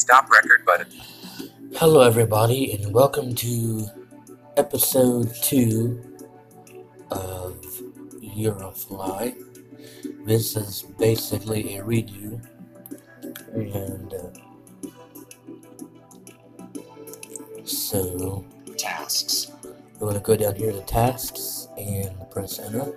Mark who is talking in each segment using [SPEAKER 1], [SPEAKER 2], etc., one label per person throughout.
[SPEAKER 1] Stop record button.
[SPEAKER 2] Hello, everybody, and welcome to episode two of Eurofly. This is basically a redo, and uh, so
[SPEAKER 3] tasks.
[SPEAKER 2] we're to go down here to tasks and press enter.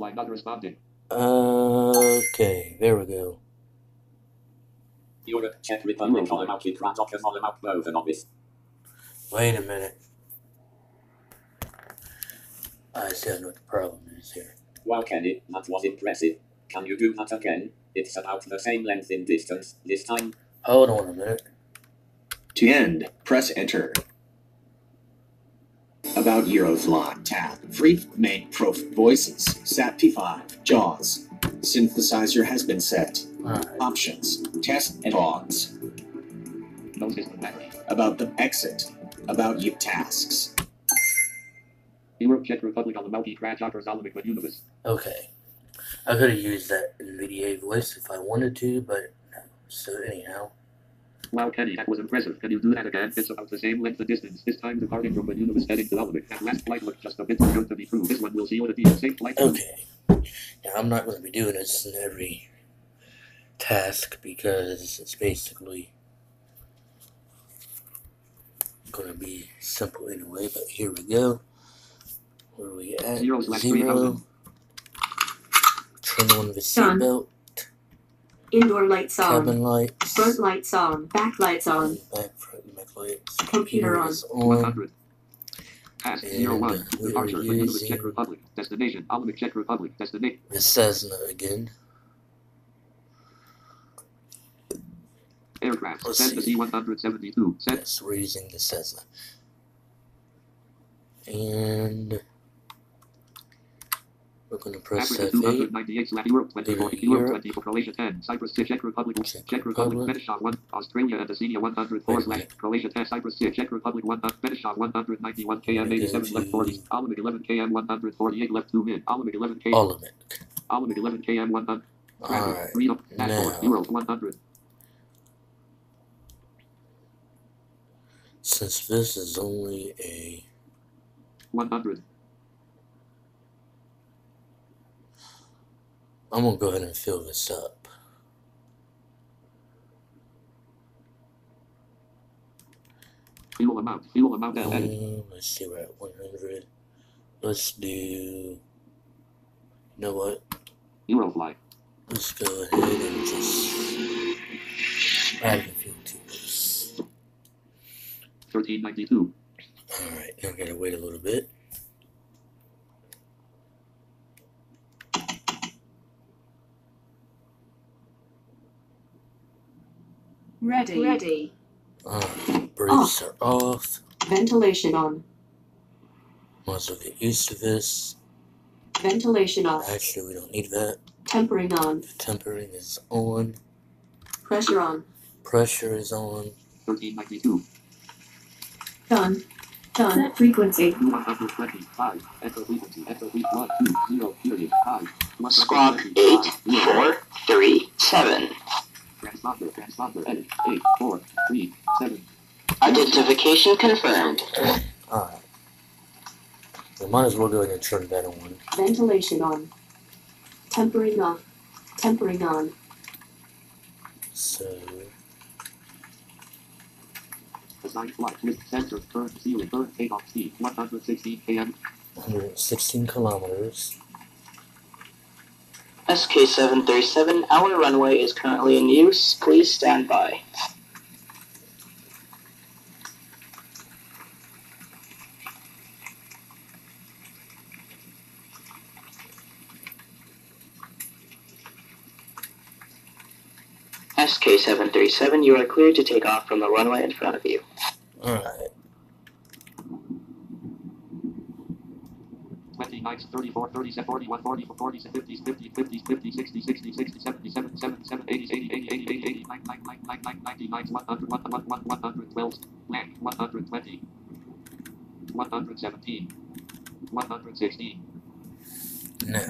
[SPEAKER 4] Eurofly not responding.
[SPEAKER 2] Okay, there we go.
[SPEAKER 5] Europe, Czech Republic, Olomouc, Krakow, Olomouc, Novanovis.
[SPEAKER 2] Wait a minute. I see I what the problem is here.
[SPEAKER 5] Wow, Kenny, that was impressive. Can you do that again? It's about the same length in distance, this time.
[SPEAKER 2] Hold on a minute.
[SPEAKER 3] To end, press enter. About Eurofly tab. Free main prof voices. SAT P5. JAWS. Synthesizer has been set.
[SPEAKER 2] Alright.
[SPEAKER 3] Options. Test and logs.
[SPEAKER 4] No.
[SPEAKER 3] About the exit. About you tasks.
[SPEAKER 4] Europe, Czech Republic, Olomouc, Krakow, Zolomic, Univis.
[SPEAKER 2] Okay. I could have used that NVDA voice if I wanted to, but no. So anyhow.
[SPEAKER 4] Wow, Kenny, that was impressive. Can you do that again? It's about the same length of distance. This time departing from Univis heading to Zolomic. That last flight looked just a bit too good to be true. This one will see what it is. Same flight.
[SPEAKER 2] Okay. Now I'm not going to be doing this in every task because it's basically going to be simple anyway. But here we go. Where are we at?
[SPEAKER 4] Zero slash
[SPEAKER 2] Zero. Turn on the
[SPEAKER 6] Done.
[SPEAKER 2] seatbelt.
[SPEAKER 6] Indoor lights on.
[SPEAKER 2] Cabin lights.
[SPEAKER 6] Front lights on. Back lights on.
[SPEAKER 2] Back front back lights.
[SPEAKER 6] Computer on.
[SPEAKER 2] on.
[SPEAKER 4] 100. Task
[SPEAKER 2] And
[SPEAKER 4] 01.
[SPEAKER 2] we are
[SPEAKER 4] Departure for Univis, Czech Republic. Destination, Olomouc, Czech Republic. Destination.
[SPEAKER 2] The Cessna again.
[SPEAKER 4] Aircraft.
[SPEAKER 2] Let's
[SPEAKER 4] Send to
[SPEAKER 2] see.
[SPEAKER 4] C-172. Send.
[SPEAKER 2] Yes, we're using the Cessna. And Eh? we're going to press
[SPEAKER 4] Africa
[SPEAKER 2] F8.
[SPEAKER 4] 298 slash Europe 24,
[SPEAKER 2] Europe.
[SPEAKER 4] Europe 24, Croatia 10, Cyprus 6, Czech Republic,
[SPEAKER 2] Czech
[SPEAKER 4] Czech Republic. Medishov 1, Australia and Athenia 104
[SPEAKER 2] Wait a
[SPEAKER 4] slash. Croatia 10, Cyprus 6, Czech Republic 1, Medishov 191 KM
[SPEAKER 2] We're
[SPEAKER 4] 87
[SPEAKER 2] going
[SPEAKER 4] left
[SPEAKER 2] to-
[SPEAKER 4] 40, Alamic 11 KM 148 left 2 mid, Alamic 11 KM,
[SPEAKER 2] All of it.
[SPEAKER 4] Alamic 11 KM 100, traffic,
[SPEAKER 2] Alright. now-
[SPEAKER 4] Euro 100,
[SPEAKER 2] Since this is only a
[SPEAKER 4] 100,
[SPEAKER 2] I'm gonna go ahead and fill this up.
[SPEAKER 4] fuel amount, fuel amount,
[SPEAKER 2] Um, let's see, we're at 100. Let's do. You know what?
[SPEAKER 4] Eurofly,
[SPEAKER 2] Let's go ahead and just add the fuel to this.
[SPEAKER 4] 1392,
[SPEAKER 2] Alright, now I gotta wait a little bit.
[SPEAKER 6] Ready. Ready.
[SPEAKER 2] Ah, uh, brakes ah. are off.
[SPEAKER 6] Ventilation on.
[SPEAKER 2] Once we get used to this.
[SPEAKER 6] Ventilation off.
[SPEAKER 2] Actually, we don't need that.
[SPEAKER 6] Tempering on.
[SPEAKER 2] The tempering is on.
[SPEAKER 6] Pressure on.
[SPEAKER 2] Pressure is on.
[SPEAKER 4] Thirteen
[SPEAKER 6] ninety two. Done. Done. Frequency.
[SPEAKER 4] 125. Echo frequency. Echo frequency. 1, 2, 0, period, 5.
[SPEAKER 7] Squawk 8, 4, 3, 7.
[SPEAKER 4] Buffer, buffer, edit, eight, four, three, seven.
[SPEAKER 7] Identification confirmed.
[SPEAKER 2] Alright. So might as well go ahead and turn that on.
[SPEAKER 6] Ventilation on. Tempering off. Tempering on.
[SPEAKER 2] So.
[SPEAKER 4] Assigned flight risk sensor, current ceiling, current takeoff speed, 116 km.
[SPEAKER 2] 116 kilometers.
[SPEAKER 7] SK seven thirty seven. Our runway is currently in use. Please stand by. SK seven thirty seven. You are cleared to take off from the runway in front of you.
[SPEAKER 2] Alright.
[SPEAKER 4] 29, 34, 37, 41, 44, 47, 50, 50, 50, 50, 60, 60, 60, 70, 70, 77, 80, 80, 80, 80, 80, 80, 99, 99, 99, 100, 100, 112, blank, 120, 117, 116,
[SPEAKER 2] Now,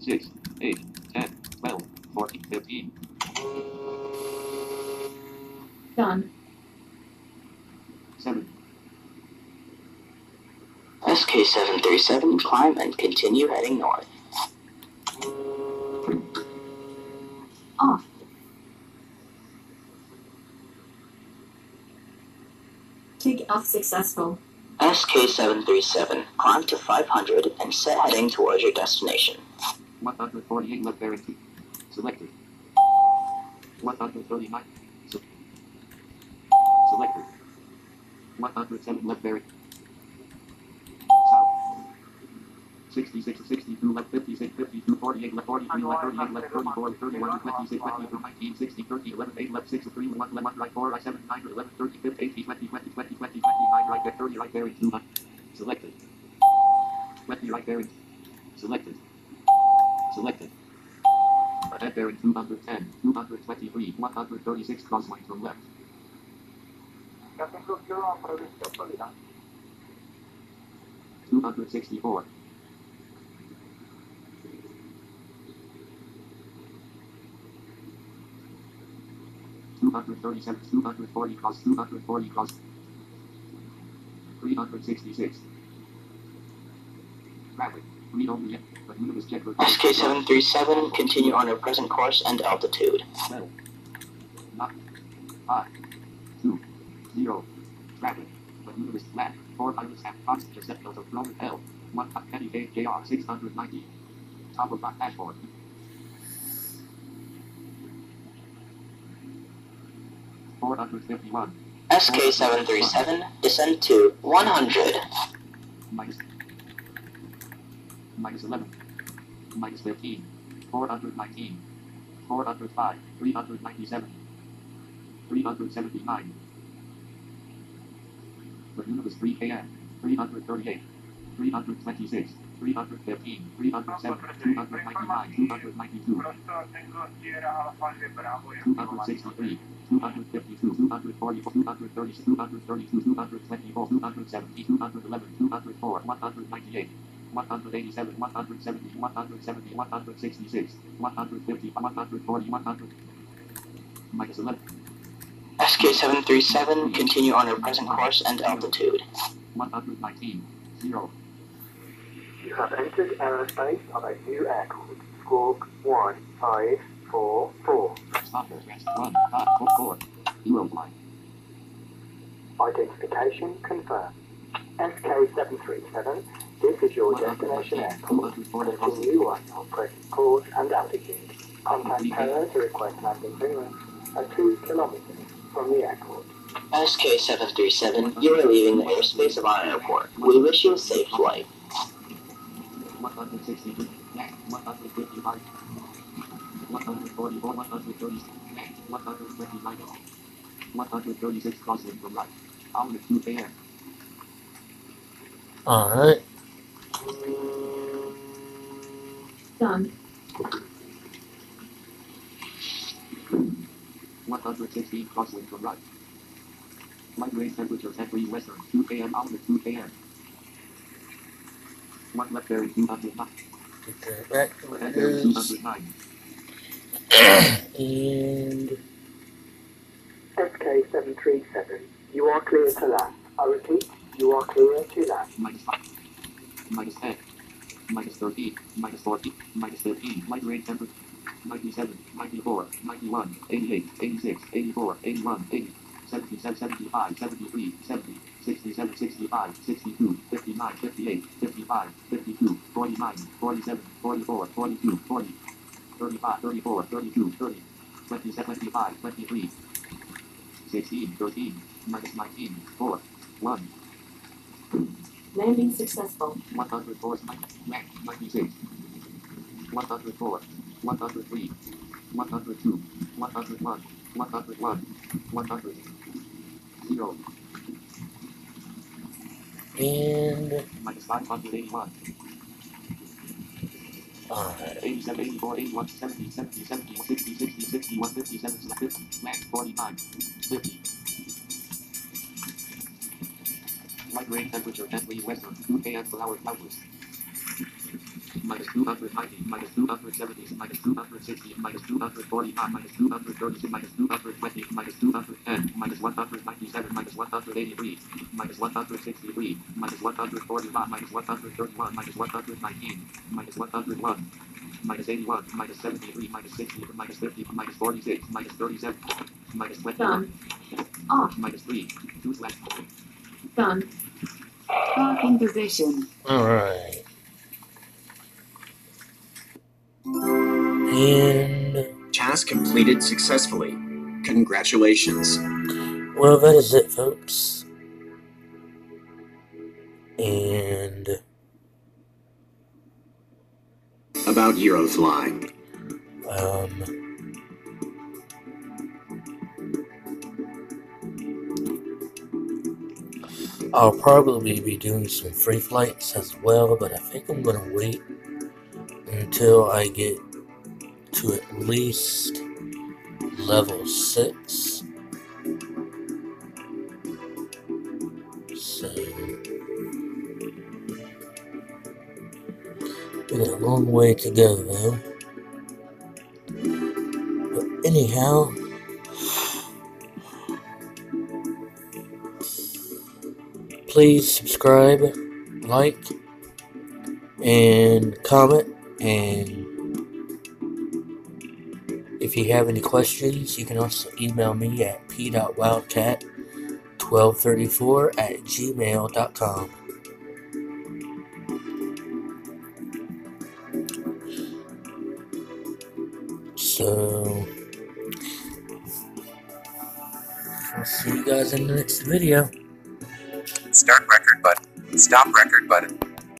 [SPEAKER 4] 6, 8, 10, 12, 14, 15,
[SPEAKER 6] Done.
[SPEAKER 4] 7,
[SPEAKER 7] SK737, climb and continue heading north. Ah. Off.
[SPEAKER 6] Take off successful.
[SPEAKER 7] SK737, climb to 500 and set heading towards your destination.
[SPEAKER 4] 148 left bearing 2. Selected. 139. Selected. 107 left bearing. 66, 62 left 56, 52, 48 left 43 left 38 left 34 31 26 22 19 60 30 11 8 left 6 3 1 left 1 right 4 right 7 9 11 30 50 80 20 20 20 20 29 right there 30 right bearing 2 selected. 20 right bearing selected. Selected. Ahead bearing 210 223 136 crossline from left.
[SPEAKER 1] Ya tengo yo aprovecho
[SPEAKER 4] 264 237, 240 cross, 240 cross, 366. Traffic, read only but unit is checked for.
[SPEAKER 7] SK737, continue on your present course and altitude.
[SPEAKER 4] 12, 9, 5, 2, 0. Traffic, but unit is flat. 4 pilots have crossed interceptors of L. 1 Kenny KJR 690. Top of back dashboard. Four hundred fifty-one.
[SPEAKER 7] SK737, descend to 100.
[SPEAKER 4] minus minus eleven. Minus fifteen four hundred nineteen. four hundred five. three hundred ninety-seven. three hundred seventy-nine. The unit was three KM three hundred thirty-eight three hundred twenty-six three hundred fifteen three hundred seven two hundred ninety-nine two hundred ninety-two
[SPEAKER 1] Pronto tengo tierra a la Valle Bravo y a
[SPEAKER 4] 263, 252, 244, 230, 232, 224, 270, 211, 204, 198, 187, 170, 170, 166, 150, 140, 100, minus 11,
[SPEAKER 7] SK737, continue on your present course and altitude.
[SPEAKER 4] 119, 0,
[SPEAKER 1] You have entered aerospace on a new aircraft. Squawk 1544.
[SPEAKER 4] stop it, rest 1, 5, 4, 4, 0, line,
[SPEAKER 1] Identification confirmed. SK737, this is your destination airport.
[SPEAKER 4] 240,
[SPEAKER 1] Continue on your present course and altitude. Contact tower to request landing clearance at 2 kilometers from the airport.
[SPEAKER 7] SK737, you are leaving the airspace of our airport. We wish you a safe flight.
[SPEAKER 4] 162, next, 155, 144, 130, next, 129, 136 crossing from right, out at 2 a.m.
[SPEAKER 2] Alright.
[SPEAKER 6] Done.
[SPEAKER 4] 116 crossing from right. Light rain temperature every western, 2 a.m. out at 2 a.m. Left bearing 209,
[SPEAKER 2] Get that back to where
[SPEAKER 4] head
[SPEAKER 2] it
[SPEAKER 4] bearing
[SPEAKER 2] is.
[SPEAKER 4] 209,
[SPEAKER 2] And
[SPEAKER 1] SK737, you are clear to land. I repeat, you are clear to land.
[SPEAKER 4] minus 5, minus 10, minus 13, minus 14, minus 15, light rain temperature, 97, 94, 91, 88, 86, 84, 81, 80, 77, 75, 73, 70, 67, 65, 62, 59, 58, 55, 52, 49, 47, 44, 42, 40, 35, 34, 32, 30, 27, 25, 23, 16, 13, minus 19, 4, 1,
[SPEAKER 6] Landing successful.
[SPEAKER 4] 104, 96, 104, 103, 102, 101, 101, 100, 0,
[SPEAKER 2] and
[SPEAKER 4] minus 581,
[SPEAKER 2] alright.
[SPEAKER 4] 87, 84, 81, 70, 70, 71, 60, 60, 61, 57, 50, max 49, 50. Light rain temperature, gently western, 2 a.m. per hour cloudless. Minus 290, minus 270, minus 260, minus 245, minus 236, minus 220, minus 210, minus 197, minus 183, minus 163, minus 145, minus 131, minus 119, minus 101, minus 81, minus 73, minus 60, minus 50, minus 46, minus 37, minus 21,
[SPEAKER 6] Done. Off.
[SPEAKER 4] minus 3, 2 slash
[SPEAKER 6] Done.
[SPEAKER 8] Parking position.
[SPEAKER 2] Alright. And
[SPEAKER 3] Task completed successfully. Congratulations.
[SPEAKER 2] Well, that is it, folks. And.
[SPEAKER 3] About Eurofly.
[SPEAKER 2] Um. I'll probably be doing some free flights as well, but I think I'm gonna wait until I get to at least level 6. We got a long way to go though. But anyhow, please subscribe, like, and comment. And if you have any questions, you can also email me at p.wildcat1234 at gmail.com. So, I'll see you guys in the next video.
[SPEAKER 9] Start record button. Stop record button.